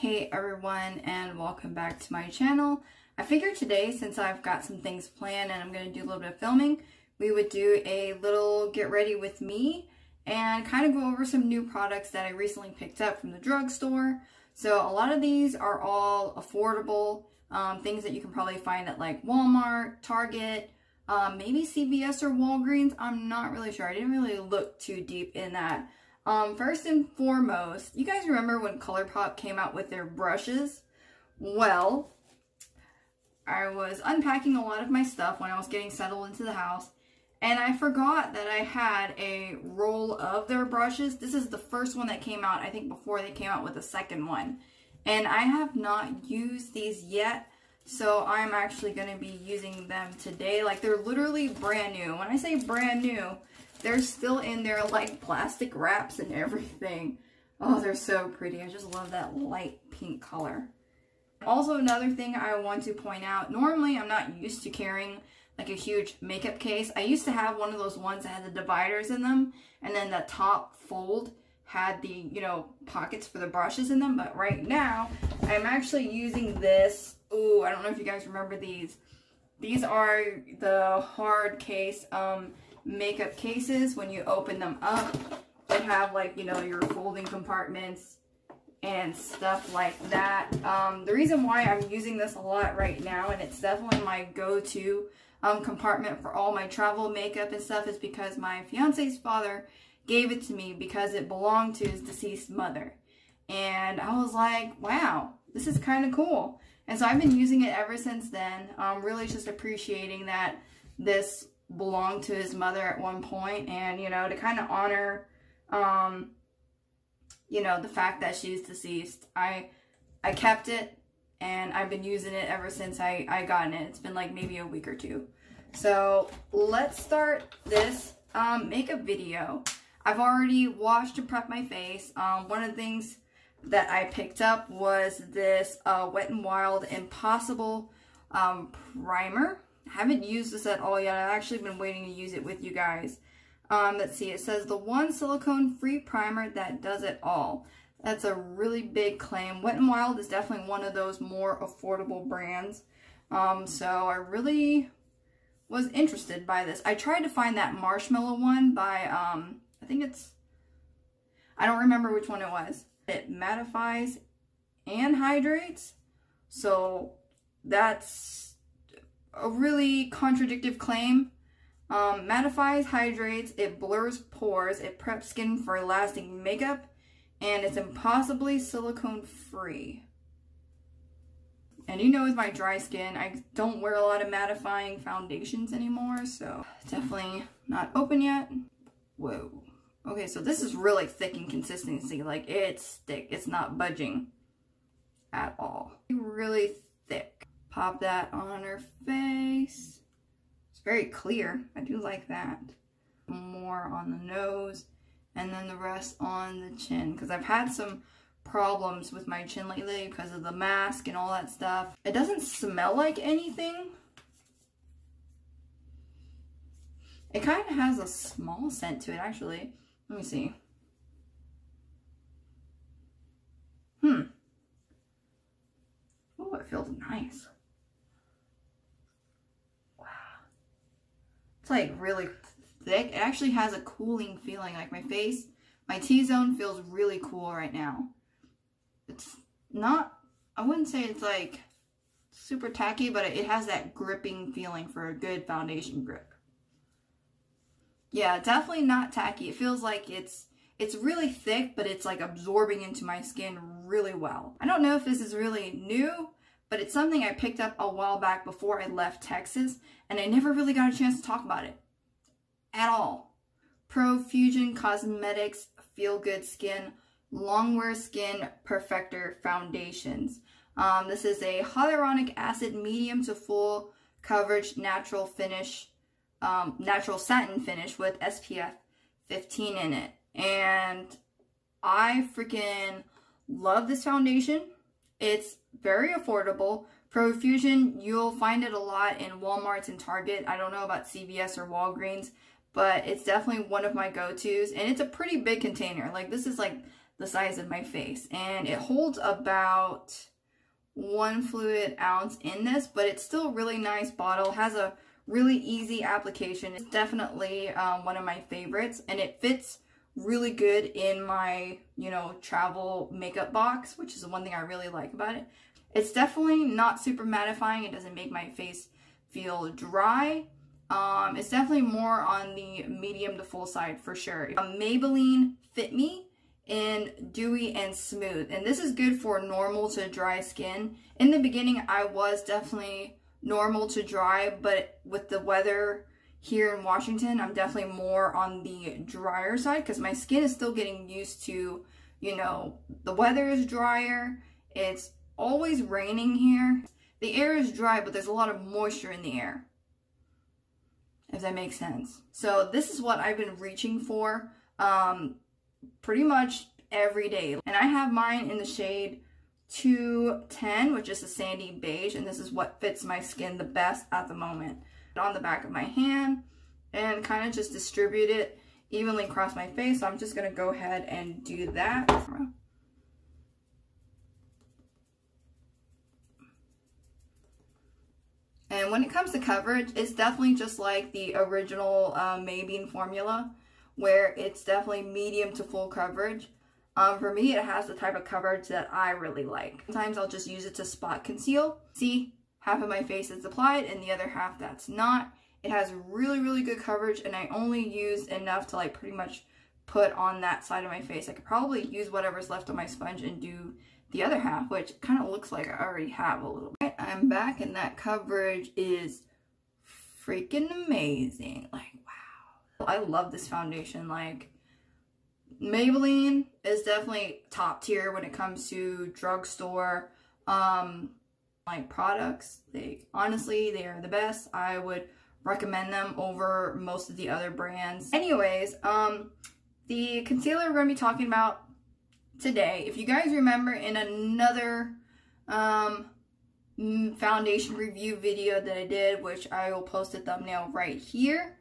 Hey everyone and welcome back to my channel. I figured today since I've got some things planned and I'm going to do a little bit of filming, we would do a little get ready with me and kind of go over some new products that I recently picked up from the drugstore. So a lot of these are all affordable, um, things that you can probably find at like Walmart, Target, um, maybe CVS or Walgreens. I'm not really sure. I didn't really look too deep in that. Um, first and foremost, you guys remember when ColourPop came out with their brushes? Well, I was unpacking a lot of my stuff when I was getting settled into the house, and I forgot that I had a roll of their brushes. This is the first one that came out, I think, before they came out with the second one. And I have not used these yet, so I'm actually going to be using them today. Like, they're literally brand new. When I say brand new, they're still in their like plastic wraps and everything. Oh, they're so pretty. I just love that light pink color. Also, another thing I want to point out, normally I'm not used to carrying like a huge makeup case. I used to have one of those ones that had the dividers in them and then the top fold had the, you know, pockets for the brushes in them. But right now, I'm actually using this. Ooh, I don't know if you guys remember these. These are the hard case. Um, makeup cases, when you open them up, they have like, you know, your folding compartments and stuff like that. Um, the reason why I'm using this a lot right now, and it's definitely my go-to um, compartment for all my travel makeup and stuff, is because my fiance's father gave it to me because it belonged to his deceased mother. And I was like, wow, this is kind of cool. And so I've been using it ever since then. Um, really just appreciating that this belonged to his mother at one point and you know to kind of honor um you know the fact that she's deceased. I i kept it and i've been using it ever since i i gotten it. It's been like maybe a week or two. So let's start this um makeup video. I've already washed and prepped my face. Um one of the things that i picked up was this uh wet and wild impossible um primer haven't used this at all yet. I've actually been waiting to use it with you guys. Um, let's see, it says the one silicone-free primer that does it all. That's a really big claim. Wet n Wild is definitely one of those more affordable brands. Um, so I really was interested by this. I tried to find that marshmallow one by, um, I think it's, I don't remember which one it was. It mattifies and hydrates. So that's a really contradictive claim. Um, mattifies, hydrates, it blurs pores, it preps skin for lasting makeup, and it's impossibly silicone free. And you know with my dry skin, I don't wear a lot of mattifying foundations anymore, so definitely not open yet. Whoa. Okay, so this is really thick in consistency. Like, it's thick. It's not budging at all. Really. Pop that on her face. It's very clear. I do like that. More on the nose and then the rest on the chin because I've had some problems with my chin lately because of the mask and all that stuff. It doesn't smell like anything. It kind of has a small scent to it actually. Let me see. Hmm. Oh, it feels nice. It's like really thick. It actually has a cooling feeling. Like my face, my T-zone feels really cool right now. It's not, I wouldn't say it's like super tacky, but it has that gripping feeling for a good foundation grip. Yeah, definitely not tacky. It feels like it's it's really thick, but it's like absorbing into my skin really well. I don't know if this is really new, but it's something I picked up a while back before I left Texas, and I never really got a chance to talk about it at all. Profusion Cosmetics Feel Good Skin Longwear Skin Perfector Foundations. Um, this is a hyaluronic acid medium to full coverage natural finish, um, natural satin finish with SPF 15 in it. And I freaking love this foundation. It's very affordable. Profusion, you'll find it a lot in Walmart's and Target. I don't know about CVS or Walgreens, but it's definitely one of my go-tos. And it's a pretty big container. Like, this is like the size of my face. And it holds about one fluid ounce in this, but it's still a really nice bottle. Has a really easy application. It's definitely um, one of my favorites and it fits really good in my, you know, travel makeup box, which is the one thing I really like about it. It's definitely not super mattifying. It doesn't make my face feel dry. Um, it's definitely more on the medium to full side for sure. Um, Maybelline Fit Me in Dewy and Smooth. And this is good for normal to dry skin. In the beginning, I was definitely normal to dry, but with the weather here in Washington, I'm definitely more on the drier side because my skin is still getting used to, you know, the weather is drier. It's always raining here. The air is dry, but there's a lot of moisture in the air. If that makes sense. So this is what I've been reaching for um, pretty much every day. And I have mine in the shade 210, which is a sandy beige, and this is what fits my skin the best at the moment. On the back of my hand, and kind of just distribute it evenly across my face. So I'm just going to go ahead and do that. And when it comes to coverage, it's definitely just like the original uh, Maybelline formula, where it's definitely medium to full coverage. Um, for me, it has the type of coverage that I really like. Sometimes I'll just use it to spot conceal. See, half of my face is applied and the other half that's not. It has really, really good coverage and I only use enough to like pretty much put on that side of my face. I could probably use whatever's left on my sponge and do the other half, which kind of looks like I already have a little bit. I'm back and that coverage is freaking amazing. Like, wow. I love this foundation. Like, Maybelline is definitely top tier when it comes to drugstore um, like products. They honestly, they are the best. I would recommend them over most of the other brands. Anyways, um, the concealer we're going to be talking about today, if you guys remember in another um, foundation review video that I did, which I will post a thumbnail right here,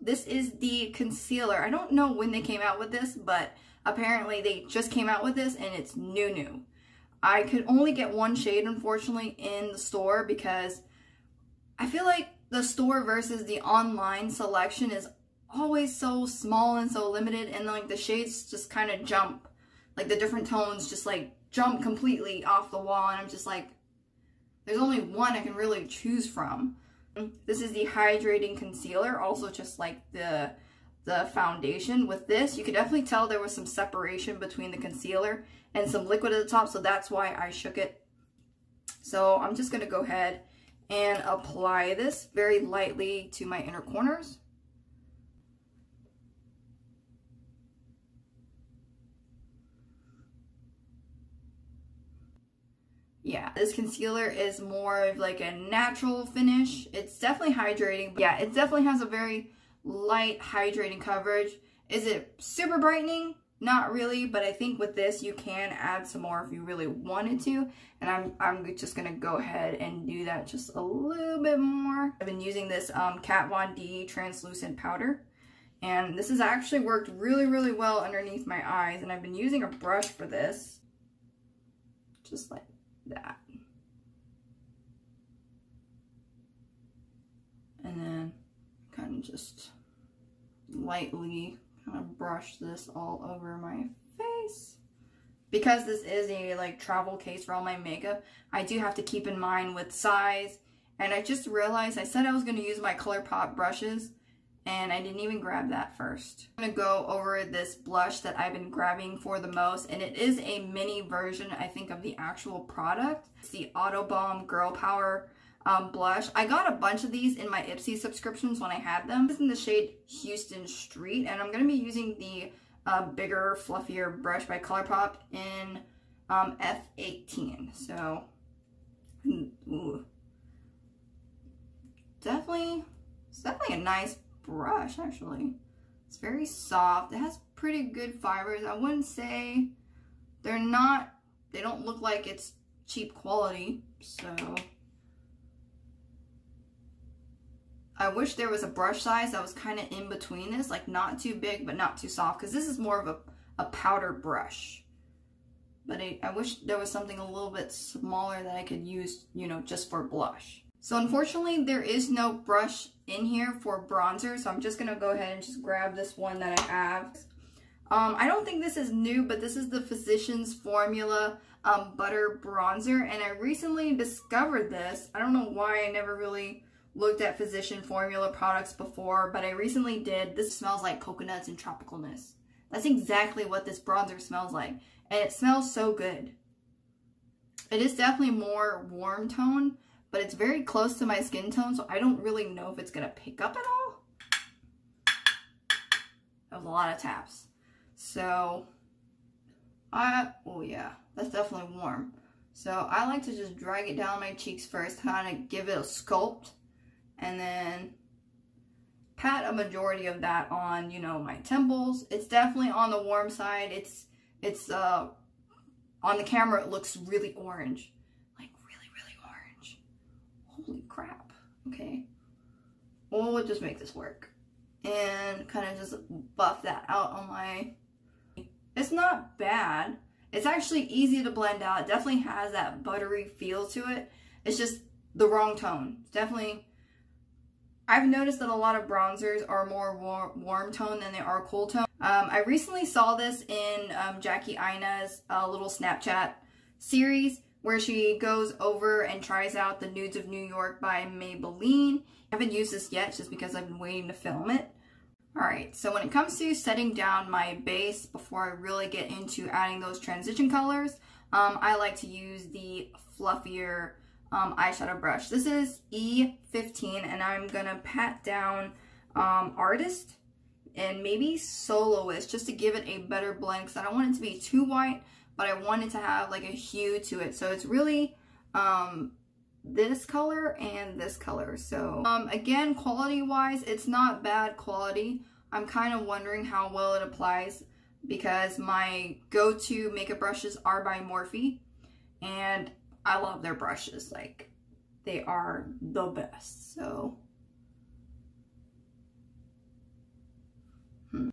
this is the concealer. I don't know when they came out with this, but apparently they just came out with this and it's new new. I could only get one shade, unfortunately, in the store because I feel like the store versus the online selection is always so small and so limited and like the shades just kind of jump. Like the different tones just like jump completely off the wall and I'm just like, there's only one I can really choose from. This is the hydrating concealer, also just like the the foundation. With this, you could definitely tell there was some separation between the concealer and some liquid at the top, so that's why I shook it. So I'm just going to go ahead and apply this very lightly to my inner corners. Yeah, this concealer is more of like a natural finish. It's definitely hydrating. but Yeah, it definitely has a very light hydrating coverage. Is it super brightening? Not really, but I think with this you can add some more if you really wanted to. And I'm, I'm just going to go ahead and do that just a little bit more. I've been using this um, Kat Von D translucent powder. And this has actually worked really, really well underneath my eyes. And I've been using a brush for this. Just like that. And then kind of just lightly kind of brush this all over my face. Because this is a like travel case for all my makeup, I do have to keep in mind with size. And I just realized I said I was going to use my ColourPop brushes and I didn't even grab that first. I'm going to go over this blush that I've been grabbing for the most, and it is a mini version, I think, of the actual product. It's the Autobalm Girl Power um, blush. I got a bunch of these in my Ipsy subscriptions when I had them. This is in the shade Houston Street, and I'm going to be using the uh, bigger, fluffier brush by ColourPop in um, F18. So, ooh. Definitely, it's definitely a nice brush, actually. It's very soft. It has pretty good fibers. I wouldn't say they're not, they don't look like it's cheap quality. So I wish there was a brush size that was kind of in between this, like not too big, but not too soft. Because this is more of a, a powder brush. but I, I wish there was something a little bit smaller that I could use, you know, just for blush. So unfortunately, there is no brush in here for bronzer, so I'm just going to go ahead and just grab this one that I have. Um, I don't think this is new, but this is the Physicians Formula um, Butter Bronzer, and I recently discovered this. I don't know why I never really looked at Physician Formula products before, but I recently did. This smells like coconuts and tropicalness. That's exactly what this bronzer smells like, and it smells so good. It is definitely more warm tone, but it's very close to my skin tone, so I don't really know if it's going to pick up at all. That was a lot of taps. So, I, oh yeah, that's definitely warm. So I like to just drag it down my cheeks first, kind of give it a sculpt, and then pat a majority of that on, you know, my temples. It's definitely on the warm side. It's, it's, uh, on the camera, it looks really orange. Like, really, really orange. Holy crap. Okay. Well, we'll just make this work. And kind of just buff that out on my it's not bad. It's actually easy to blend out. It definitely has that buttery feel to it. It's just the wrong tone. It's definitely, I've noticed that a lot of bronzers are more warm, warm tone than they are cool tone. Um, I recently saw this in um, Jackie Aina's uh, little Snapchat series where she goes over and tries out the Nudes of New York by Maybelline. I haven't used this yet just because I've been waiting to film it. Alright, so when it comes to setting down my base before I really get into adding those transition colors, um, I like to use the fluffier um, eyeshadow brush. This is E15 and I'm to pat down um, Artist and maybe Soloist just to give it a better blend because I don't want it to be too white, but I want it to have like a hue to it. So it's really um, this color and this color. So um, again, quality wise, it's not bad quality. I'm kind of wondering how well it applies because my go-to makeup brushes are by Morphe and I love their brushes. Like they are the best. So hmm.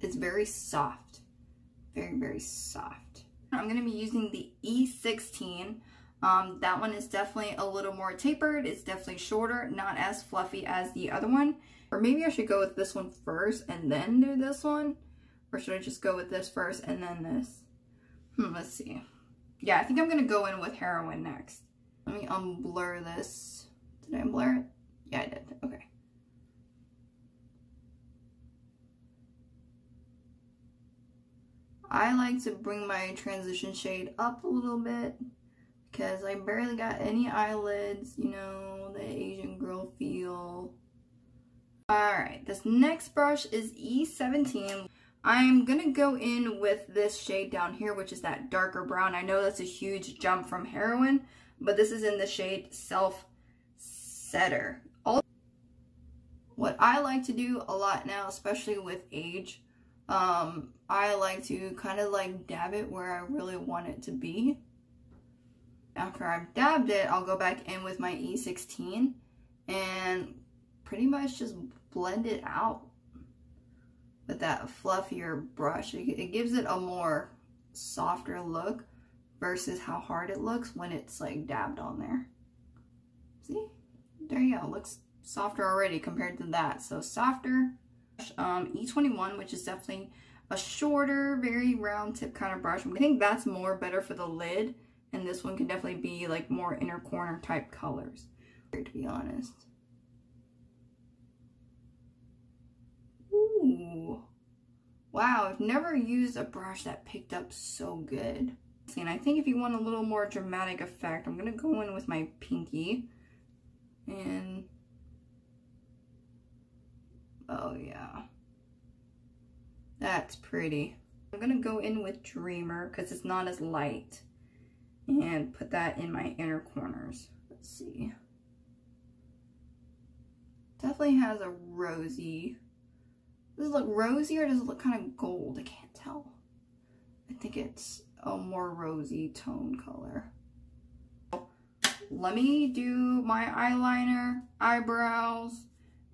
It's very soft. Very, very soft. I'm going to be using the E16. Um, that one is definitely a little more tapered. It's definitely shorter, not as fluffy as the other one. Or maybe I should go with this one first and then do this one. Or should I just go with this first and then this? Hmm, let's see. Yeah, I think I'm going to go in with Heroine next. Let me unblur this. Did I unblur it? Yeah, I did. Okay. I like to bring my transition shade up a little bit because I barely got any eyelids, you know, the Asian girl feel. Alright, this next brush is E17. I'm going to go in with this shade down here, which is that darker brown. I know that's a huge jump from Heroine, but this is in the shade Self Setter. All what I like to do a lot now, especially with age, um, I like to kind of like dab it where I really want it to be. After I've dabbed it, I'll go back in with my E16 and pretty much just blend it out with that fluffier brush. It, gives it a more softer look versus how hard it looks when it's like dabbed on there. See? There you go. Looks softer already compared to that. So softer, um, E21, which is definitely a shorter, very round tip kind of brush. I think that's more better for the lid. And this one can definitely be like more inner corner type colors, to be honest. Ooh. Wow, I've never used a brush that picked up so good. And I think if you want a little more dramatic effect, I'm going to go in with my pinky. And Oh yeah. That's pretty. I'm gonna go in with Dreamer because it's not as light and put that in my inner corners. Let's see. Definitely has a rosy. Does it look rosy or does it look kind of gold? I can't tell. I think it's a more rosy tone color. Let me do my eyeliner, eyebrows,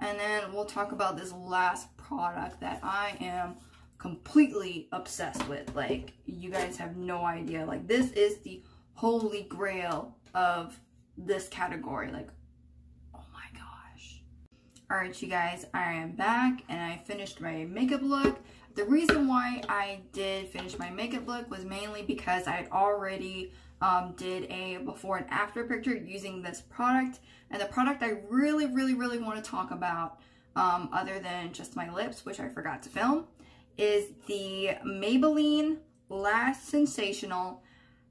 And then we'll talk about this last product that I am completely obsessed with. Like, you guys have no idea. Like, this is the holy grail of this category. Like, oh my gosh. Alright, you guys, I am back and I finished my makeup look. The reason why I did finish my makeup look was mainly because I had already um, did a before and after picture using this product. And the product I really, really, really want to talk about, um, other than just my lips, which I forgot to film, is the Maybelline Lash Sensational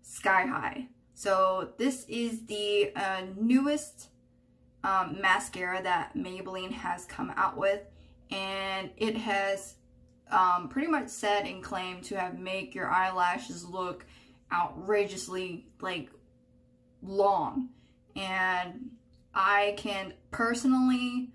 Sky High. So this is the uh, newest um, mascara that Maybelline has come out with. And it has um, pretty much said and claimed to have make your eyelashes look outrageously like long. And I can personally,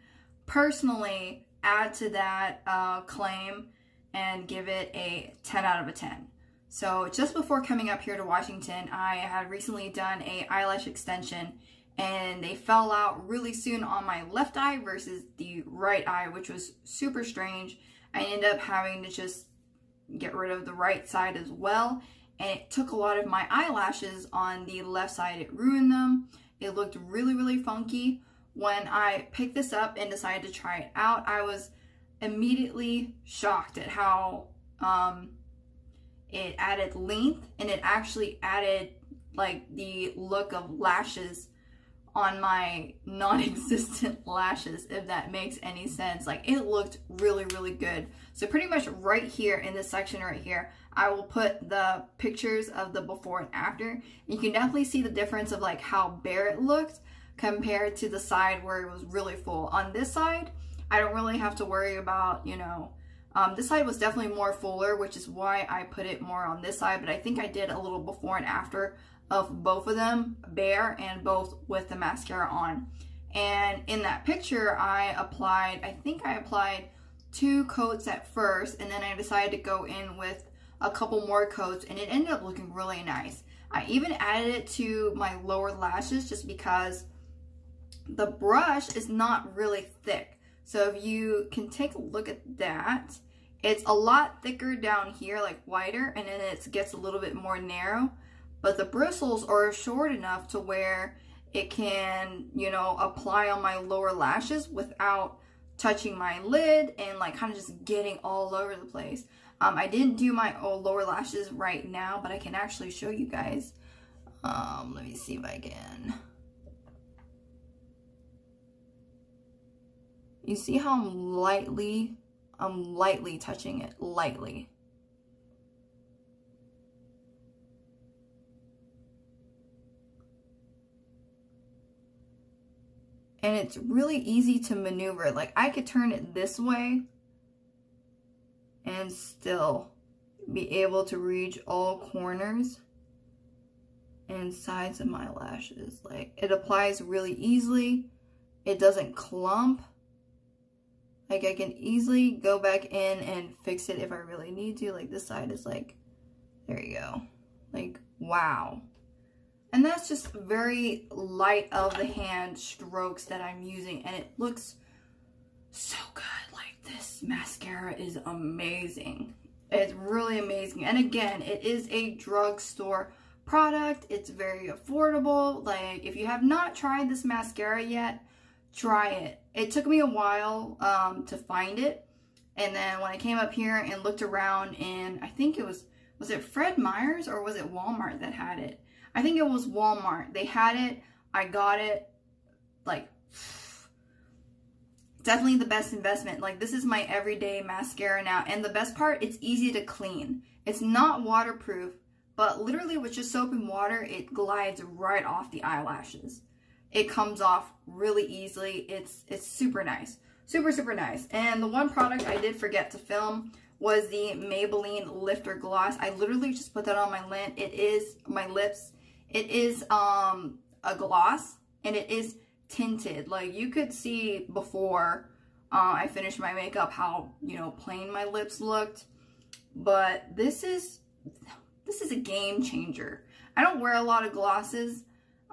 personally add to that uh, claim and give it a 10 out of a 10. So just before coming up here to Washington, I had recently done a eyelash extension and they fell out really soon on my left eye versus the right eye, which was super strange. I ended up having to just get rid of the right side as well. And it took a lot of my eyelashes on the left side. It ruined them. It looked really, really funky. When I picked this up and decided to try it out, I was immediately shocked at how um, it added length and it actually added like the look of lashes on my non-existent lashes, if that makes any sense. Like it looked really, really good. So pretty much right here in this section right here, I will put the pictures of the before and after. You can definitely see the difference of like how bare it looked compared to the side where it was really full. On this side, I don't really have to worry about, you know, um, this side was definitely more fuller, which is why I put it more on this side, but I think I did a little before and after of both of them, bare and both with the mascara on. And in that picture, I applied, I think I applied two coats at first, and then I decided to go in with a couple more coats, and it ended up looking really nice. I even added it to my lower lashes just because the brush is not really thick. So if you can take a look at that, it's a lot thicker down here, like wider, and then it gets a little bit more narrow but the bristles are short enough to where it can, you know, apply on my lower lashes without touching my lid and like kind of just getting all over the place. Um, I didn't do my lower lashes right now, but I can actually show you guys. Um, let me see if I can. You see how I'm lightly, I'm lightly touching it, lightly. and it's really easy to maneuver. Like I could turn it this way and still be able to reach all corners and sides of my lashes. Like it applies really easily. It doesn't clump. Like I can easily go back in and fix it if I really need to. Like this side is like, there you go. Like, wow. And that's just very light of the hand strokes that I'm using. And it looks so good. Like this mascara is amazing. It's really amazing. And again, it is a drugstore product. It's very affordable. Like if you have not tried this mascara yet, try it. It took me a while um, to find it. And then when I came up here and looked around and I think it was, was it Fred Meyers or was it Walmart that had it? I think it was Walmart. They had it. I got it. Like, definitely the best investment. Like, this is my everyday mascara now. And the best part, it's easy to clean. It's not waterproof, but literally with just soap and water, it glides right off the eyelashes. It comes off really easily. It's, it's super nice. Super, super nice. And the one product I did forget to film was the Maybelline Lifter Gloss. I literally just put that on my lid. It is my lips. It is um, a gloss and it is tinted. Like you could see before uh, I finished my makeup how, you know, plain my lips looked. But this is, this is a game changer. I don't wear a lot of glosses.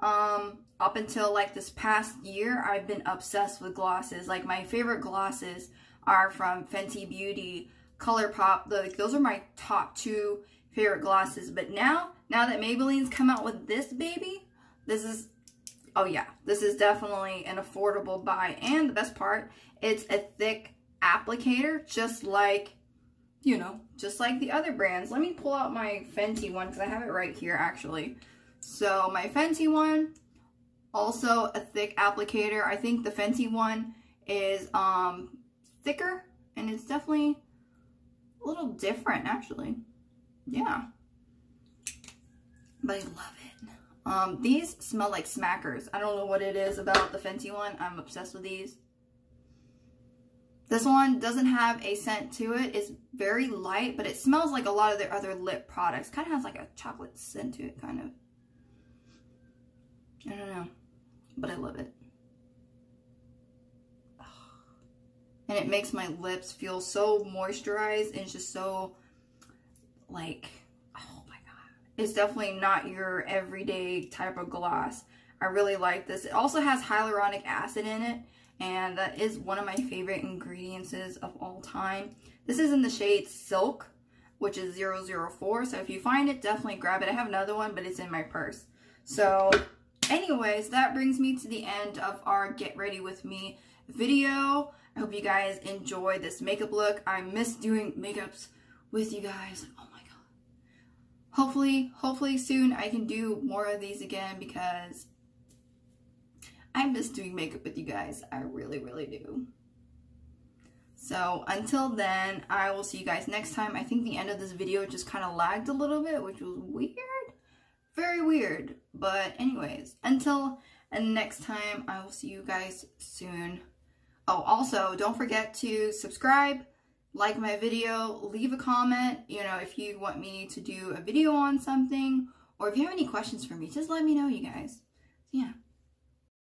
Um, up until like this past year, I've been obsessed with glosses. Like my favorite glosses are from Fenty Beauty, ColourPop. Like those are my top two favorite glosses. But now, now that Maybelline's come out with this baby, this is, oh yeah, this is definitely an affordable buy. And the best part, it's a thick applicator, just like, you know, just like the other brands. Let me pull out my Fenty one because I have it right here actually. So my Fenty one, also a thick applicator. I think the Fenty one is um, thicker and it's definitely a little different actually. Yeah. But I love it. Um, these smell like smackers. I don't know what it is about the Fenty one. I'm obsessed with these. This one doesn't have a scent to it. It's very light, but it smells like a lot of their other lip products. Kind of has like a chocolate scent to it, kind of. I don't know, but I love it. And it makes my lips feel so moisturized and it's just so like, oh my God. It's definitely not your everyday type of gloss. I really like this. It also has hyaluronic acid in it and that is one of my favorite ingredients of all time. This is in the shade Silk, which is 004. So if you find it, definitely grab it. I have another one, but it's in my purse. So anyways, that brings me to the end of our Get Ready With Me video. I hope you guys enjoy this makeup look. I miss doing makeups with you guys. Oh my god. Hopefully, hopefully soon I can do more of these again because I miss doing makeup with you guys. I really, really do. So until then, I will see you guys next time. I think the end of this video just kind of lagged a little bit, which was weird. Very weird. But anyways, until and next time, I will see you guys soon. Oh, also, don't forget to subscribe, like my video, leave a comment, you know, if you want me to do a video on something, or if you have any questions for me, just let me know, you guys. So, yeah.